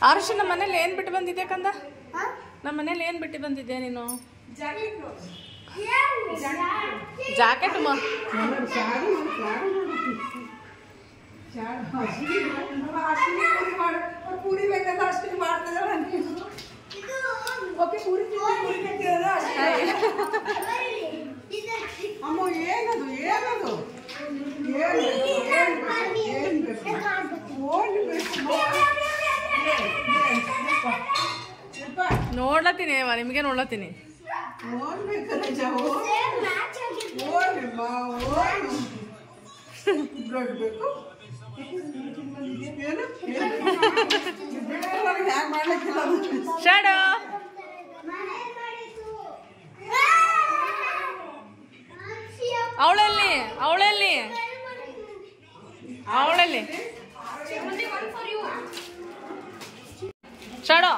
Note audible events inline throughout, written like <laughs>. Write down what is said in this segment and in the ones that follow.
ಆರುಷಿ ನಮ್ಮ ಮನೇಲಿ ಏನು ಬಿಟ್ಟು ಬಂದಿದ್ದೆ ಕಂದ? ನಮ್ಮ ಮನೇಲಿ ಏನು ಬಿಟ್ಟು ಬಂದಿದ್ದೆ ನೀನು? ಜಾಕೆಟ್ ಅಮ್ಮ ಏನದು ಏನದು ಏನು ಏನು ಬೇಕು ಓಡಿ ಬೇಕು ನೋಡ್ಲತ್ತೀನಿ ಅವ ನಿಮಗೆ ನೋಡ್ಲತ್ತೀನಿ ಓಡ್ಬೇಕು ರಜ ಓಡಿ ಬಾ ಓಡು ಬ್ಲಡ್ ಬೇಕು ಏನು ಹ್ಯಾಗ ಮಾಡ್ಲಿಕ್ಕಿಲ್ಲ ನೋಡ್ಲತ್ತೀನಿ ಶಾಡೋ ಅವಳಲ್ಲಿ ಅವಳಲ್ಲಿ. ಅವಳಲ್ಲಿ. ಶಾಡೋ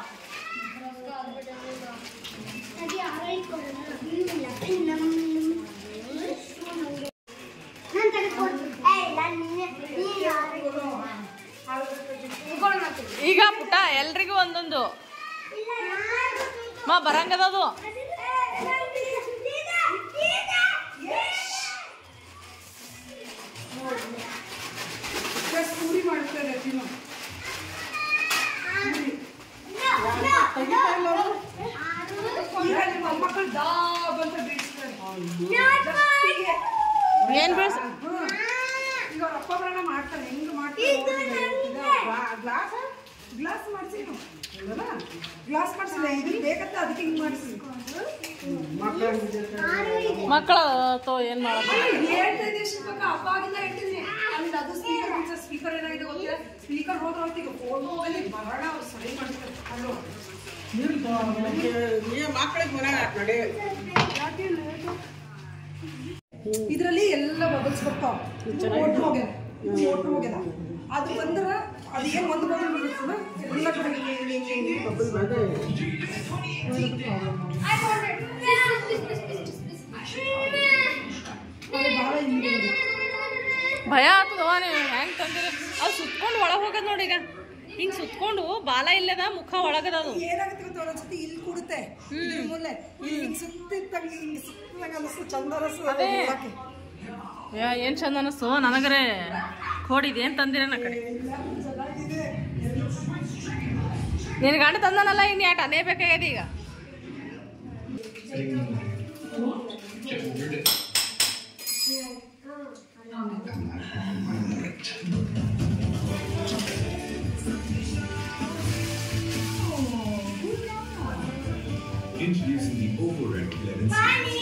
ಈಗ ಪುಟ್ಟ ಎಲ್ರಿಗೂ ಒಂದೊಂದು. ಮಾ ಬರಂಗದದು. ಏನ್ ಮಾಡ್ತಾರೆ. ಹೆಂಗ್ ಮಾಡ್ತಾರೆ ಗ್ಲಾಸ್ ಗ್ಲಾಸ್ ಮಾಡ್ಸಿದ್ದು ಗ್ಲಾಸ್ ಮಾಡ್ಸಿಲ್ಲ ಇದು ಬೇಕಂತ ಅದಕ್ಕೆ ಹಿಂಗ್ ಮಾಡಿಸಿ. ಮಕ್ಕಳ ತೋ ಏನು ಮಾಡೋದು ಹೇಳ್ತಾ ಇದ್ದೆ ಶಿಲ್ಪಕ್ಕ ಹಬ್ಬ ಆಗಿಂದ ಹೇಳ್ತಿದ್ದೀನಿ ಆಮೇಲೆ ಅದು ಸ್ಪೀಕರ್ ಸ್ಪೀಕರ್ ಏನಾಗಿದೆ ಗೊತ್ತಿಲ್ಲ? ಸ್ಪೀಕರ್ ಹೋದ್ರೆ ಹೊತ್ತಿಗೆ ಫೋನ್ ಹೋಗಲಿ ಬರೋಣ ಅವ್ರು ಸರಿ ಮಾಡ್ತಾರೆ ಅಲ್ಲೋ? ಇದರಲ್ಲಿ ಎಲ್ಲ ಬಬಲ್ಸ್ ಬರ್ತಾವ. ಒಟ್ಟು ಹೋಗ್ಯದ ಒಟ್ಟು ಹೋಗ್ಯದ ಅದು ಬಂದ್ರೆ ಅದು ಏನು ಒಂದು ಎಲ್ಲ ಕಡೆ. ಭಯ ಆಗ್ತದವ ನೀವು ಹೆಂಗೆ ತಂದಿರ ಅದು ಸುತ್ಕೊಂಡು ಒಳಗೆ ಹೋಗದ್ ನೋಡಿ ಈಗ. ಹಿಂಗ್ ಸುತ್ಕೊಂಡು ಬಾಲ ಇಲ್ಲದ ಮುಖ ಒಳಗದ ಅದು. ಏನಾಗುತ್ತೆ ಗೊತ್ತಾ ಒಂದೊಂದ್ಸತಿ ಇಲ್ಲಿ ಕೂಡುತ್ತೆ ಮೂಲೆ. ಇಲ್ಲಿ ಹಿಂಗ್ ಸುತ್ತಿದ್ದಂಗೆ ಹಿಂಗ್ ಸುತ್ತಿದಂಗೆ ಅನಿಸ್ತು ಚಂದ ಅನಿಸ್ತು ಅದೇ. ಯಾ ಏನ್ ಚಂದ ಅನಸ್ತು ನನಗರೆ? ಓಡಿ ಇದೆ ತಂದಿರನ ಕರೆ ನಿನಗಂಟ ತಂದನಲ್ಲ ಇಲ್ಲಿ ಯಾಕ ಅನೇಬೇಕಾಗಿದೆ ಈಗ. ಪಾನೆ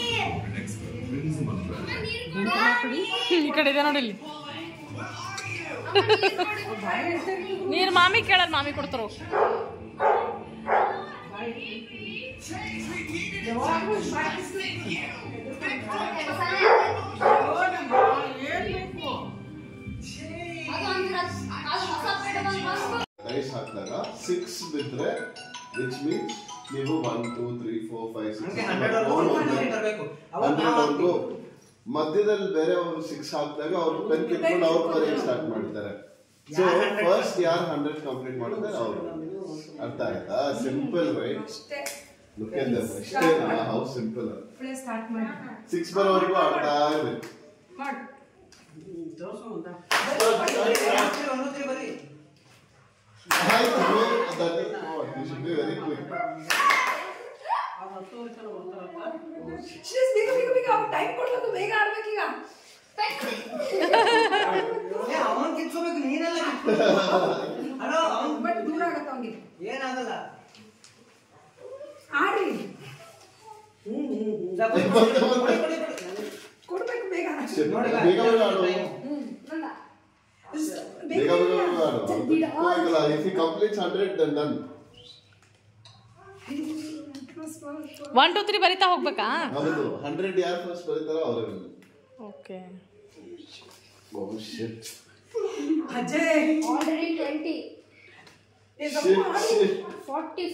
ತಂದ ನಾನು ಮೊರಟ್ ಇದೆ ನೋಡಿ ಇಲ್ಲಿ. ನೀರ್ ಮಾಮಿ ಕೇಳದ್ ಮಾಮಿ ಕೊಡ್ತಾರ. ರೈಸ್ ಹಾಕಿದಾಗ ಸಿಕ್ಸ್ ಬಿದ್ರೆ ವಿಚ್ ಮೀನ್ಸ್ ನೀವು one two three four five six ಹಂಡ್ರೆಡ್ವರೆಗೂ ಮಧ್ಯದಲ್ಲಿ ಬೇರೆ ಅವರು ಸಿಕ್ಸ್ ಹಾಕಿದಾಗ ಅವ್ರು ಪೆನ್ ಕಿತ್ಕೊಂಡು ಅವ್ರು ಬರೆಯಕ್ಕೆ ಸ್ಟಾರ್ಟ್ ಮಾಡ್ತಾರೆ. ಸೊ ಫಸ್ಟ್ ಯಾರು ಹಂಡ್ರೆಡ್ ಕಂಪ್ಲೀಟ್ ಮಾಡಿದ್ರೆ ಅವರು. ಅರ್ಥ ಆಯ್ತಾ? ಸಿಂಪಲ್ ರೈಟ್ ಲುಕ್ ಎಟ್ ಅಷ್ಟೇನಾ ಹೌ ಸಿಂಪಲ್ ಪ್ಲೇ ಸ್ಟಾರ್ಟ್ ಮಾಡಿ. ಸಿಕ್ಸ್ ಬರೋವರೆಗೂ ಆಡ್ತಾ ಇರ್ಬೇಕು ಮಾಡು <laughs> ಆಯ್ತು that is what you should be very quick Shree's, ಬೇಗ ಬೇಗ ಬೇಗ ಅವ್ರು ಟೈಮ್ ಕೊಡ್ಬೇಕು ಬೇಗ ಆಡ್ಬೇಕೀಗ ಅವನ್ ಕಿತ್ಕೋಬೇಕು ನೀನೆಲ್ಲ ಹಲೋ ಅವ್ನ್ ಬಟ್ ದೂರ ಆಗತ್ತ ಅವ್ನಿಗೆ. ಏನಾಗಲ್ಲ. ಆಡ್ರಿ. ಕೊಡ್ಬೇಕು ಬೇಗ. ಬೇಗ if you complete hundred then done one two three ಬರಿತಾ ಹೋಗ್ಬೇಕಾ? ಹೌದು ಹಂಡ್ರೆಡ್ ಯಾರು ಫಸ್ಟ್ ಬರೀತಾರೋ ಅವರೇ okay oh shit Ajay. Already 20, ಏ, ಸ್ವಲ್ಪ ಆಡು. ಶಿಟ್ 40,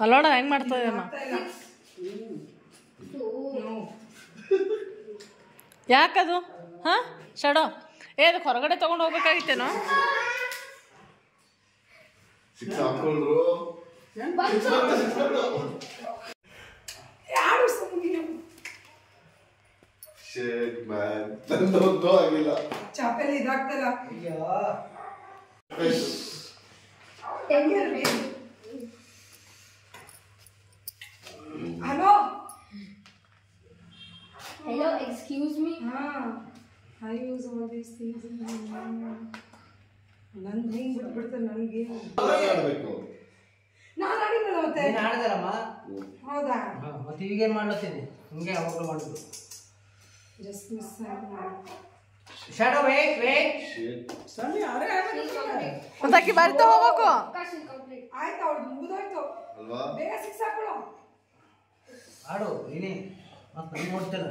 ಅಲ್ಲೋಡ ಹೆಂಗ್ ಯಾಕದು? ಹಾ? ಶಡೋ. ಏ ಅದಕ್ಕೆ ಹೊರಗಡೆ ತಗೊಂಡು ಹೋಗ್ಬೇಕಾಗಿತ್ತೇನೋ? ಸಿಕ್ಸ್ ಹಾಕೊಂಡ್ರು ಯಾರು ಸುಮ್ಮನೆ ಮ್ಯಾನ್ ಆಗಿಲ್ಲ ಚಾಪೆಲ್ಲ ಇದಾಗ್ತಲ್ಲ ಅಯ್ಯೋ ಹಲೋ Hello, excuse ಮೀ ಹಾ I use all these things ನಂದು ಹೆಂಗ್ ಬಿಟ್ಬಿಡ್ತಾರೆ ನನಗೆ ಆಡ್ಬೇಕು ನಾನು ಆಡಿದ್ನಲ್ಲ ಮತ್ತೆ. ನೀನ್ ಆಡಿದಾರಮ್ಮ ಹೌದಾ? ಮತ್ತೆ ಈಗೇನ್ ಮಾಡ್ಲತ್ತೀನಿ? ಹಿಂಗೆ ಯಾವಾಗಲೂ ಮಾಡಿದ್ರು ಜಸ್ಟ್ ಮಿಸ್ ಆಯ್ತು ಶಾಡೋ wait. ವೇಟ್ ಶೇಟ್ are you ಮತ್ತೆ ಆಕಿ ಬರಿತಾ ಹೋಗ್ಬೇಕು. Question complete. ಆಯ್ತು ಅವ್ಳು ಮುಗಿದೋಯ್ತು. ಅಲ್ವಾ? ಬೇಗ ಸಿಕ್ಸ್ ಹಾಕೊಳ್ಳೋ ಆಡು ನೀನೇ. ಮತ್ತೆ ನೀನ್ ನೋಡ್ತೇನೆ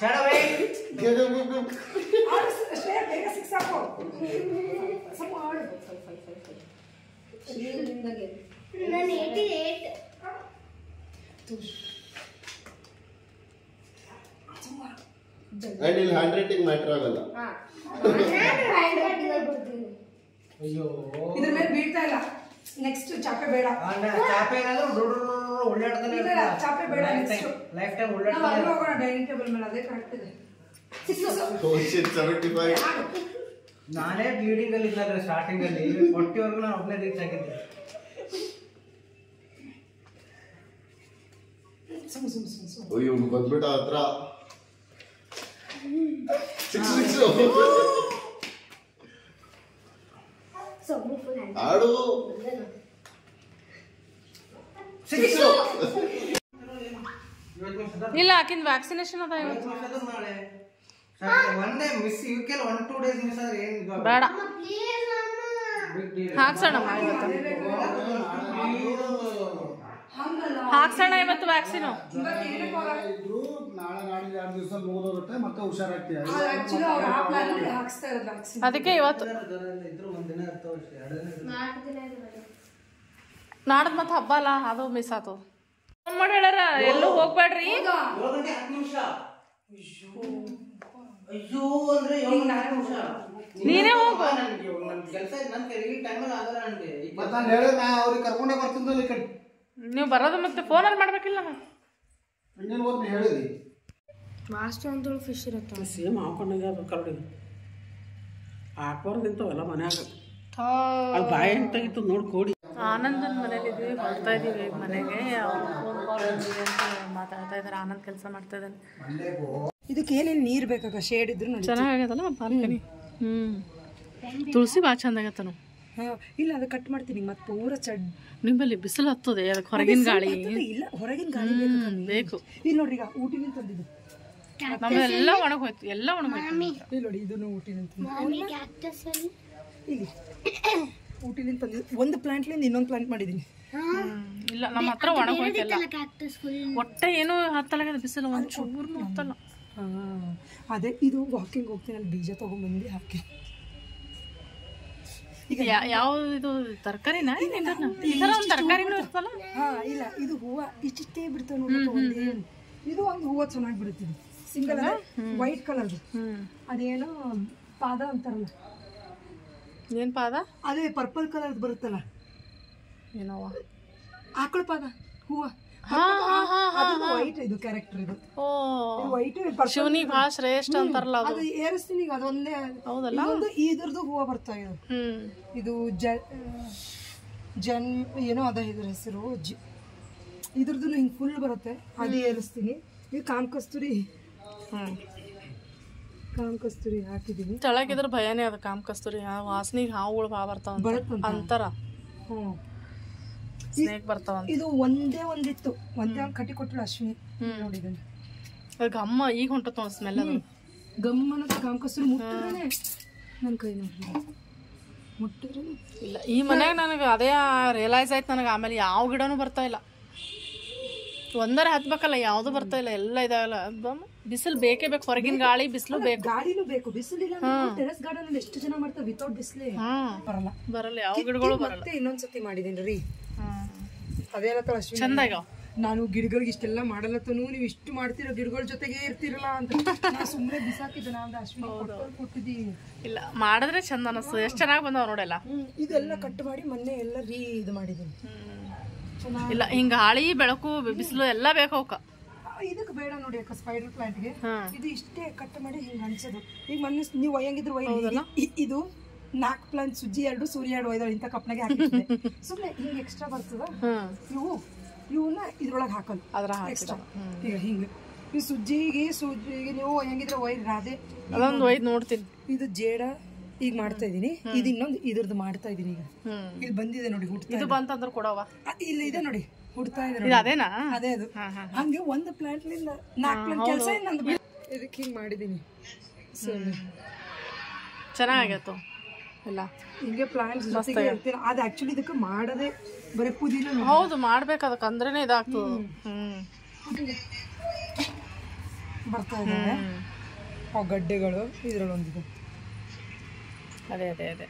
ಶಾಡೋ ವೇಟ್ ಆಡು ಶ್ರೇಯ ಬೇಗ ಸಿಕ್ಸ್ ಹಾಕೋ. ಸ್ವಲ್ಪ ಆಡು ನಾನು 88. ಅಂಡ್ ಇಲ್ಲಿ ಹ್ಯಾಂಡ್ ರೈಟಿಂಗ್ ಮ್ಯಾಟರ್ ಆಗಲ್ಲ ಅಯ್ಯೋ. ಇದ್ರ ಮೇಲೆ ಬೀಳ್ತಾ ಇಲ್ಲ. ನೆಕ್ಸ್ಟ್ ಚಾಪೆ ಬೇಡ. ಚಾಪೆ ಏನಾದ್ರು ಉಳ್ಳಾಡ್ತಾನೆ ಇಲ್ಲ, ಚಾಪೆ ಬೇಡ, ನೆಕ್ಸ್ಟ್ ಲೈಫ್ ಟೈಮ್ ಅಲ್ಲಿ ಹೋಗೋಣ ಡೈನಿಂಗ್ ಟೇಬಲ್ ಮೇಲೆ ಅದೇ ಕರೆಕ್ಟ್ ಇದೆ. ಫೈವ್ ನಾನೇ ಬ್ಲೀಡಿಂಗ್ ಅಲ್ಲಿ ಇದ್ದಾದ್ರೆ ಸ್ಟಾರ್ಟಿಂಗ್ ಅಲ್ಲಿ. ಫೋರ್ಟಿವರೆಗೂ ನಾನು ಒಬ್ಬನೇ ರೀಚ್ ಆಗಿದ್ದೆ ಸುಮ್ ಸುಮ್ ಸುಮ್ ಸುಮ್. ಅಯ್ಯೋ ಬಂದ್ಬಿಟ್ಟ ಹತ್ರ. Six six So, move full hand. ಆಡು ಸಿಕ್ಸ್ ಇವತ್ತು ಮಿಸ್ ಅದ ಇಲ್ಲ ಆಕಿಂದ ವ್ಯಾಕ್ಸಿನೇಷನ್ ಅದ ಇವತ್ತು ಇವತ್ತು ಮಿಸ್ ಅದ ನಾಳೆ ಒನ್ ಡೇ ಮಿಸ್ ಇವಕ್ಕೆಲ್ಲ ಒನ್ ಟೂ ಡೇಸ್ ಮಿಸ್ ಆದ್ರೆ ಏನ್ ಇದು ಬೇಡ Please, mama. ಬಿಗ್ ಡೀಲ್ ಹಾಕ್ಸೋಣ ಇವತ್ತು ಹಂಗಲ್ಲ ಹಾಕ್ಸೋಣ ಇವತ್ತು ವ್ಯಾಕ್ಸಿನು ಇವತ್ತು ಏನಕ್ಕೆ ಅವ್ರ ಇದ್ರು ನಾಳೆ ನಾಡಿದ್ದು ಎರಡು ದಿವಸ ಮುಗಿದೋರುತ್ತೆ ಮತ್ತೆ ಹುಷಾರಾಗ್ತೀವಿ ಆಕ್ಚುಲಿ ಅವ್ರು ಆ ಪ್ಲಾನ್ ಇರೋದು ವ್ಯಾಕ್ಸಿನ್ ಅದಕ್ಕೆ ಇವತ್ತು ಇದ್ರು ಒಂದ್ ದಿನ ಇರ್ತಾವ ಅಷ್ಟೇ ದಿನ ನಾಲ್ಕು ದಿನ ಇದೆ madam. ಮತ್ತೆ ಹಬ್ಬ ಅಲ್ಲ ಅದು ಮಿಸ್ ಆತು. ಫೋನ್ ಮಾಡಿ ಹೇಳ್ಯಾರ ಎಲ್ಲೂ ಹೋಗ್ಬೇಡ್ರಿ. ನೀನೇ ಹೋಗು. ನನಗೆ. ನನ್ನ ಕೆಲಸ ನನ್ನ ಕೈಲಿ ಟೈಮಲ್ಲಿ ಆಗಲ್ಲ ನನಗೆ. ಮತ್ತೆ ನಾನು ಹೇಳಿದ್ರೆ ನಾ ಅವ್ರಿಗೆ ಕರ್ಕೊಂಡೇ ಕಡೆ. ನೀವು ಬರೋದು ಮತ್ತೆ ಫೋನಲ್ಲಿ ಮಾಡ್ಬೇಕಿಲ್ಲ? ನಾನು ಇನ್ನೇನು ಓದ್ ನೀ ಹೇಳಿದಿ ಲಾಸ್ಟ್ ಒಂದು ಫಿಶ್ ಇರುತ್ತೆ ಸೇಮ್ ಹಾಕೊಂಡಾಗ ಅದು ಕರಡಿ. ಹಾಕೋರು ನಿಂತವಲ್ಲ ಮನ್ಯಾಗ ಅಲ್ಲಿ ಬಾಯಿ ಹೆಂಗೆ ತೆಗಿತು ನೋಡಿ ಕೋಡಿ. ಆನಂದನ ಮನೇಲಿ ಇದೀವಿ ಬರ್ತಾ ಇದೀವಿ ಈಗ ಮನೆಗೆ. ಅವ್ರು ಫೋನ್ ಕಾಲ್ ಅಂತ ಮಾತಾಡ್ತಾ ಇದ್ದಾರೆ ಆನಂದ್ ಕೆಲಸ ಮಾಡ್ತಾ ಇದ್ದಾನೆ ಇದಕ್ಕೆ ಏನೇನು ನೀರು ಬೇಕಾಗ ಶೇಡ್ ಇದ್ರು ನೋಡಿ. ಹ್ಞೂ ಬಾಲ್ಕನಿ ತುಳಸಿ ಭಾಳ ಚಂದ ಆಗತ್ತನು ಹಾ ಇಲ್ಲ ಅದು ಕಟ್ ಮಾಡ್ತೀನಿ. ಮತ್ತೆ ಪೂರ ಚಡ್ ನಿಮ್ಮಲ್ಲಿ ಬಿಸಿಲು ಹತ್ತದೆ ಅದಕ್ಕೆ ಹೊರಗಿನ ಗಾಳಿ. ಇಲ್ಲ ಹೊರಗಿನ ಗಾಳಿ ಬೇಕು ಇಲ್ಲಿ ನೋಡ್ರಿ ಈಗ ಊಟಿನಿಂದ ತಂದಿದ್ದು. ನಮ್ಮೆಲ್ಲ ಒಣಗೋಯ್ತು ಎಲ್ಲ ಒಣಗೋಯ್ತು ಇಲ್ಲಿ ನೋಡಿ ಇದನ್ನು ಊಟಿನಿಂದ ತಂದಿದ್ದು. ಇಲ್ಲಿ. ಊಟಿನಿಂದ ತಂದಿದ್ದು. ಒಂದು ಪ್ಲಾಂಟ್ಲಿಂದ ಇನ್ನೊಂದು ಪ್ಲಾಂಟ್ ಮಾಡಿದ್ದೀನಿ. ಇಲ್ಲ ನಮ್ಮ ಹತ್ರ ಒಣಗೋಯ್ತು ಎಲ್ಲ. ಕ್ಯಾಕ್ಟಸ್ ಫುಲ್ ಒಟ್ಟೆ ಏನು ಹತ್ತಲಾಗದ ಬಿಸಿಲು ಒಂದು ಚೂರ್ನು ಹತ್ತಲ್ಲ. ಹಾ ಅದೇ ಇದು ವಾಕಿಂಗ್ ಹೋಗ್ತೀನಿ ಅಲ್ಲಿ ಬೀಜ ತಗೊಂಡ್ಬಂದು ಹಾಕಿ. ಯಾ- ಯಾವ ಇದು ತರಕಾರಿನ? ತರಕಾರಿನೂ ಇರ್ತಲ್ಲ? ಹಾ ಇಲ್ಲ ಇದು ಹೂವ ಇಷ್ಟಿಷ್ಟೇ ಬಿಡ್ತಾವೆ ನೋಡಿ ಇದು ಒಂದು ಹೂವ ಚೆನ್ನಾಗಿ ಬಿಡುತ್ತಿದೆ ಸಿಂಗಲ್ ವೈಟ್ ಕಲರ್ದು ಅದೇನು ಪಾದ ಅಂತಾರಲ್ಲ. ಏನ್ ಪಾದ? ಅದೇ ಪರ್ಪಲ್ ಕಲರ್ದು ಬರುತ್ತಲ್ಲ. ಏನವ ಆಕಳ ಪಾದ ಹೂವ. ಹಾ ಹಾ ವೈಟ್ ಇದು ಕ್ಯಾರೆಕ್ಟರ್ ಇದು. ಓ ವೈಟ್ ಶಿವನಿ ಭಾಳ ಶ್ರೇಷ್ಠ ಅಂತಾರಲ್ಲ ಅದು. ಏರಿಸ್ತೀನಿ ಈಗ ಅದೊಂದೇ ಹೌದಲ್ಲ? ಒಂದು ಇದ್ರದ್ದು ಹೂವು ಬರ್ತಾ ಇದು. ಇದು ಜ ಜನ್ ಏನೋ ಅದ ಇದ್ರ ಹೆಸರು ಜಿ ಇದ್ರದ್ದು ಹಿಂಗೆ ಫುಲ್ ಬರುತ್ತೆ. ಅದು ಏರಿಸ್ತೀನಿ. ಇದು ಕಾಮಕಸ್ತೂರಿ. ಹ್ಮ್. ಕಾಮ್ ಕಸ್ತೂರಿ ಹಾಕಿದ್ದೀನಿ ತೆಳಗಿದ್ರ ಭಯನೇ ಅದು ಕಾಮಕಸ್ತೂರಿ. ಆ ವಾಸನಿಗೆ ಹಾವುಗಳು ಭಾಳ ಬರ್ತಾವ ಅಂತಾರ. ಹ್ಞೂ ಸ್ನೇಕ್ ಬರ್ತಾವ ಇದು ಒಂದೇ ಒಂದಿತ್ತು. ಒಂದೇ ಒಂದು ಕಟ್ಟಿ ಕೊಟ್ಟಳು ಅಶ್ವಿನಿ ನೋಡಿದ್ದೀನಿ ಅದು ಗಮ್ಮ ಈಗ ಹೊಂಟತ್ ನೋಡಿ ಸ್ಮೆಲ್ ಅದು. ಗಮ್ಮನ ಕಾಮ್ ಕಸ್ತೂರಿ ಮುಟ್ಟಿದ್ರೆ ನನ್ನ ಕೈ ನೋಡಿ ಮುಟ್ಟಿದ್ರೆ ಇಲ್ಲ ಈ ಮನೆಗೆ ನನಗೆ ಅದೇ ರಿಯಲೈಸ್ ಆಯ್ತು ನನಗೆ. ಆಮೇಲೆ ಯಾವ ಗಿಡನೂ ಬರ್ತಾ ಇಲ್ಲ. ಒಂದರ ಹತ್ಬೇಕಲ್ಲ ಯಾವ್ದು ಬರ್ತಾ ಇಲ್ಲ. ಎಲ್ಲ ಇದಾಗಲ್ಲ ಬಿಸಿಲು ಬೇಕೇ ಬೇಕು. ಹೊರಗಿನ ಗಾಳಿ ಬಿಸಿಲು ಬೇಕು. ಗಾಳಿನೂ ಬೇಕು. ಬಿಸಿಲಿಲ್ಲ ಟೆರೆಸ್ ಗಾರ್ಡನ್ ಎಷ್ಟು ಜನ ಮಾಡ್ತಾರೆ? ವಿತೌಟ್ ಬಿಸಿಲೇ ಬರಲ್ಲ. ಬರಲ್ಲ. ಯಾವ ಗಿಡಗಳು ಬರಲ್ಲ. ಇನ್ನೊಂದ್ಸತಿ ಮಾಡಿದೀನಿ ರೀ. ಹ್ಮ್ ಚಂದಾಗ ಅಶ್ವಿನಿ ಚಂದ ಆಗ್ಯಾವ ನಾನು ಗಿಡಗಳಿಗೆ ಇಷ್ಟೆಲ್ಲ ಮಾಡಲತ್ತನು ನೀವು ಇಷ್ಟು ಮಾಡ್ತಿರೋ ಗಿಡಗಳ ಜೊತೆಗೆ ಇರ್ತಿರಲ್ಲ ಅಂತ. ಸುಮ್ನೆ ಸುಮ್ಮನೆ ಬಿಸಾಕಿದ್ದೆ ನಾನು ಅಶ್ವಿನಿ ಕೊಟ್ಟು ಕೊಟ್ಟಿದ್ದೀನಿ. ಇಲ್ಲ ಮಾಡಿದ್ರೆ ಚಂದ ಅನಿಸ್ತದೆ. ಎಷ್ಟು ಚೆನ್ನಾಗಿ ಬಂದವ ನೋಡಲ್ಲ ಇದೆಲ್ಲ ಕಟ್ ಮಾಡಿ ಮೊನ್ನೆ ಎಲ್ಲ ರೀ ಇದು ಮಾಡಿದ್ದೀನಿ. ಇಲ್ಲ ಹಿಂಗ ಗಾಳಿ ಬೆಳಕು ಬಿಸಿಲು ಎಲ್ಲ ಬೇಕು ಅವಕ್ಕ. ಇದಕ್ಕೆ ಬೇಡ ನೋಡಿ ಅಕ್ಕ ಸ್ಪೈಡರ್ ಪ್ಲಾಂಟ್ಗೆ. ಇದು ಇಷ್ಟೇ ಕಟ್ ಮಾಡಿ ಹಿಂಗೆ ಹಂಚೋದು ಈಗ ಮೊನ್ನೆ ನೀವು ಒಯ್ಯಂಗಿದ್ರು ಒಯ್ಯೋದಲ್ಲ ಇದು ನಾಲ್ಕು ಪ್ಲಾನ್ ಸುಜ್ಜಿ ಎರಡು ಸೂರ್ಯ ಎರಡು ಒಯ್ದಾಳೆ ಇಂಥ ಕಪ್ನಾಗೆ ಹಾಕಿದ್ದೆ <laughs> ಸುಮ್ಮನೆ ಹಿಂಗೆ ಎಕ್ಸ್ಟ್ರಾ ಬರ್ತದ? ಇವು ಇವನ್ನ ಇದ್ರೊಳಗೆ ಹಾಕೋದು ಅದ್ರ ಎಕ್ಸ್ಟ್ರಾ ಈಗ ಹಿಂಗೆ. ಈ ಸುಜ್ಜಿಗೆ ಸುಜ್ಜಿಗೆ ನೀವು ಹೆಂಗಿದ್ರೆ ಒಯ್ದು ರಾಧೆ. ಅದೊಂದು ಒಯ್ದು ನೋಡ್ತೀನಿ. ಇದು ಜೇಡ ಈಗ ಮಾಡ್ತಾ ಇದೀನಿ ಇದು ಇನ್ನೊಂದು ಇದ್ರದ್ದು ಮಾಡ್ತಾ ಇದೀನಿ ಈಗ. ಇಲ್ಲಿ ಬಂದಿದೆ ನೋಡಿ ಹುಟ್ತಾ ಇದು ಬಂತಂದ್ರೆ ಕೊಡವ ಇಲ್ಲಿ ಇದೆ ನೋಡಿ ಹುಡ್ತಾ ಇದೆ. ಅದೇನಾ? ಅದೇ ಅದು. ಹಂಗೆ ಒಂದು ಪ್ಲಾಂಟ್ಲಿಂದ ನಾಲ್ಕು ಪ್ಲಾಂಟ್ ಕೆಲಸ ನಂದು ಇದಕ್ಕೆ ಹಿಂಗೆ ಮಾಡಿದ್ದೀನಿ ಸರಿ. ಚೆನ್ನಾಗೈತು ಎಲ್ಲ ಹಿಂಗೆ ಪ್ಲಾಂಟ್ಸ್ ಜೊತೆಗೆ ಇರ್ತೀನಿ ಅದು ಆ್ಯಕ್ಚುಲಿ ಇದಕ್ಕೆ ಮಾಡದೆ ಬರೀ ಪುದೀನ ಹೌದು ಮಾಡ್ಬೇಕು ಅದಕ್ಕೆ ಅಂದ್ರೇನೆ ಇದಾಗ್ತದೆ. ಬರ್ತಾ ಇದ್ದಾವೆ ಆ ಗಡ್ಡೆಗಳು ಇದ್ರಲ್ಲೊಂದಿದೆ. ಅದೇ ಅದೇ ಅದೇ.